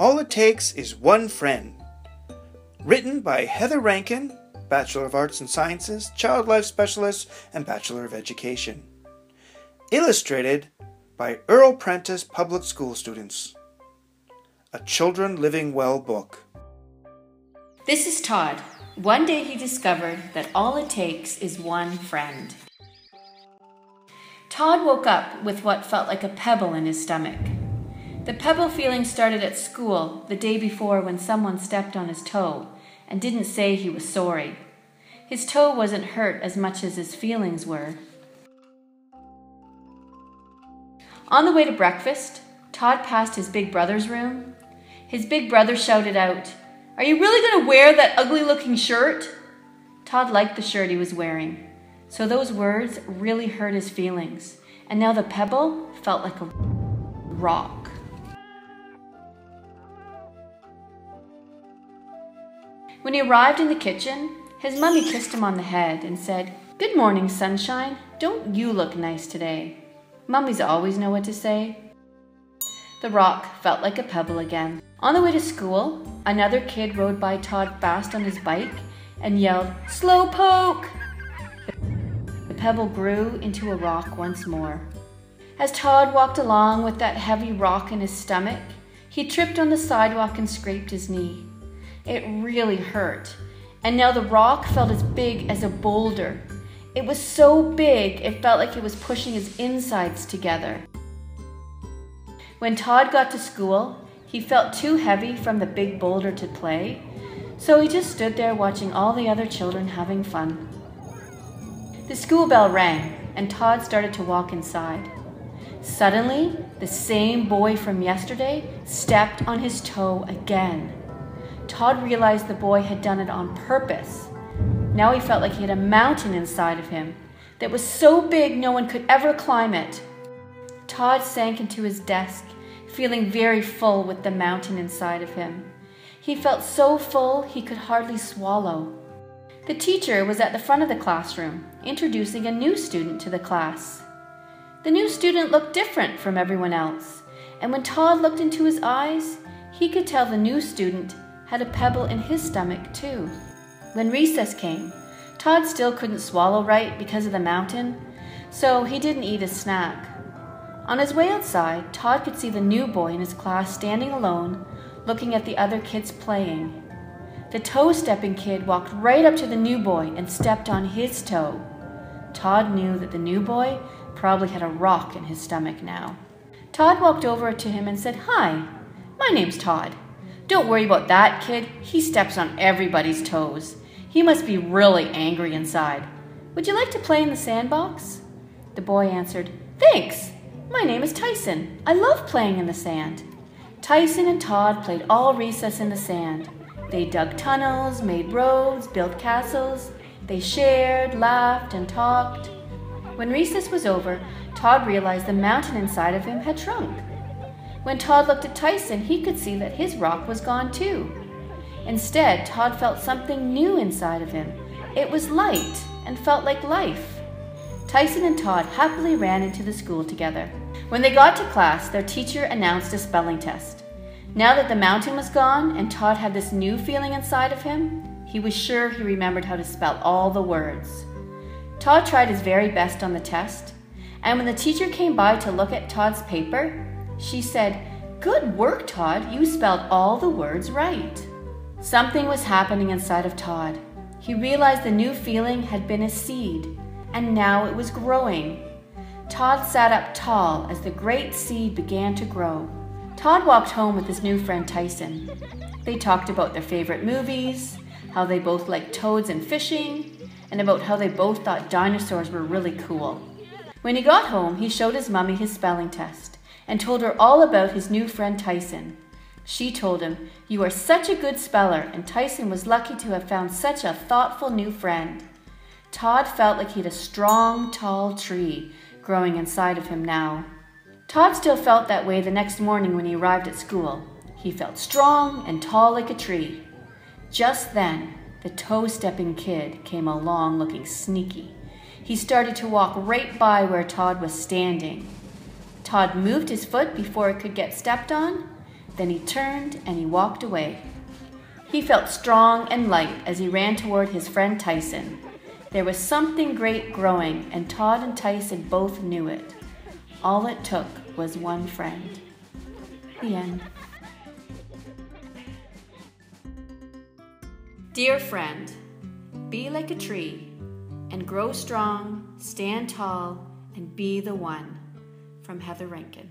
All It Takes is One Friend. Written by Heather Rankin, Bachelor of Arts and Sciences, Child Life Specialist, and Bachelor of Education. Illustrated by Earl Prentice Public School students. A Children Living Well book. This is Todd. One day he discovered that all it takes is one friend. Todd woke up with what felt like a pebble in his stomach. The pebble feeling started at school the day before when someone stepped on his toe and didn't say he was sorry. His toe wasn't hurt as much as his feelings were. On the way to breakfast, Todd passed his big brother's room. His big brother shouted out, Are you really going to wear that ugly looking shirt? Todd liked the shirt he was wearing. So those words really hurt his feelings, and now the pebble felt like a rock. When he arrived in the kitchen, his mummy kissed him on the head and said, Good morning, sunshine. Don't you look nice today? Mummies always know what to say. The rock felt like a pebble again. On the way to school, another kid rode by Todd fast on his bike and yelled, Slow poke! The pebble grew into a rock once more. As Todd walked along with that heavy rock in his stomach, he tripped on the sidewalk and scraped his knee. It really hurt, and now the rock felt as big as a boulder. It was so big it felt like it was pushing his insides together. When Todd got to school, he felt too heavy from the big boulder to play, so he just stood there watching all the other children having fun. The school bell rang, and Todd started to walk inside. Suddenly, the same boy from yesterday stepped on his toe again. Todd realized the boy had done it on purpose. Now he felt like he had a mountain inside of him that was so big no one could ever climb it. Todd sank into his desk, feeling very full with the mountain inside of him. He felt so full he could hardly swallow. The teacher was at the front of the classroom, introducing a new student to the class. The new student looked different from everyone else, and when Todd looked into his eyes, he could tell the new student had a pebble in his stomach too. When recess came, Todd still couldn't swallow right because of the mountain, so he didn't eat his snack. On his way outside, Todd could see the new boy in his class standing alone, looking at the other kids playing. The toe stepping kid walked right up to the new boy and stepped on his toe. Todd knew that the new boy probably had a rock in his stomach now. Todd walked over to him and said, Hi, my name's Todd. Don't worry about that kid. He steps on everybody's toes. He must be really angry inside. Would you like to play in the sandbox? The boy answered, Thanks. My name is Tyson. I love playing in the sand. Tyson and Todd played all recess in the sand. They dug tunnels, made roads, built castles. They shared, laughed, and talked. When recess was over, Todd realized the mountain inside of him had shrunk. When Todd looked at Tyson, he could see that his rock was gone too. Instead, Todd felt something new inside of him. It was light and felt like life. Tyson and Todd happily ran into the school together. When they got to class, their teacher announced a spelling test. Now that the mountain was gone and Todd had this new feeling inside of him, he was sure he remembered how to spell all the words. Todd tried his very best on the test, and when the teacher came by to look at Todd's paper, she said, Good work, Todd. You spelled all the words right. Something was happening inside of Todd. He realized the new feeling had been a seed, and now it was growing. Todd sat up tall as the great seed began to grow. Todd walked home with his new friend Tyson. They talked about their favorite movies, how they both liked toads and fishing, and about how they both thought dinosaurs were really cool. When he got home, he showed his mummy his spelling test and told her all about his new friend Tyson. She told him, You are such a good speller, and Tyson was lucky to have found such a thoughtful new friend. Todd felt like he had a strong, tall tree growing inside of him now. Todd still felt that way the next morning when he arrived at school. He felt strong and tall like a tree. Just then, the toe stepping kid came along looking sneaky. He started to walk right by where Todd was standing. Todd moved his foot before it could get stepped on. Then he turned and he walked away. He felt strong and light as he ran toward his friend Tyson. There was something great growing, and Todd and Tyson both knew it. All it took was one friend. The end. Dear friend, be like a tree and grow strong, stand tall, and be the one. From Heather Rankin.